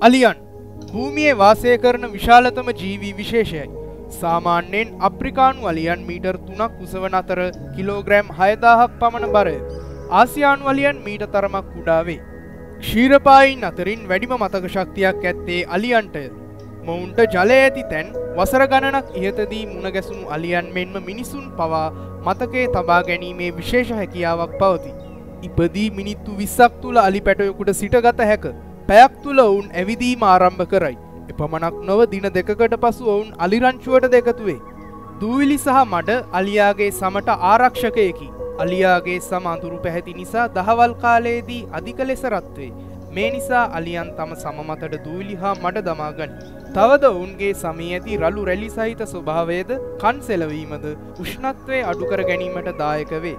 අලියන් භූමියේ වාසය කරන විශාලතම ජීවී විශේෂයයි. සාමාන්‍යයෙන් අප්‍රිකානු අලියන් මීටර් තුනක් උසවන අතර කිලෝග්‍රෑම් හයදාහක් පමණ බරය. ආසියානු වලියන් මීට තරමක් කුඩාවේ. ක්ෂීරපායින් අතරින් වැඩිම මතක ශක්තියක් ඇත්තේ අලියන්ටය. මොවුන්ට ජලය ඇති තැන් වසර ගණනක් ඉහතදී මුණගැසුණු අලියන් මෙන්ම මිනිසුන් පවා මතකේ තබා ගැනීමේ විශේෂ හැකියාවක් පවති. ඉපදී මිනිත්තු විස්සක් තුළ අලි පැටයකුට සිටගත හැක පැයක් තුළ ඔවුන් ඇවිදීම ආරම්භ කරයි. එපමණක් නොව දින දෙකකට පසු ඔවුන් අලිරංචුවට දෙකතුවේ. දූවිලි සහ මඩ අලියාගේ සමට ආරක්ෂකයකි. අලියාගේ සම අඳුරු පැහැති නිසා දහවල් කාලයේදී අධික ලෙස රත්වේ. මේ නිසා අලියන් තම සමමතට දූවිලි හා මඩ දමාගනි. තවද ඔවුන්ගේ සමී ඇති රළු රැලි සහිත ස්වභාවයද කන් සෙලවීමද උෂ්ණත්වය අඩුකර ගැනීමට දායක වේ.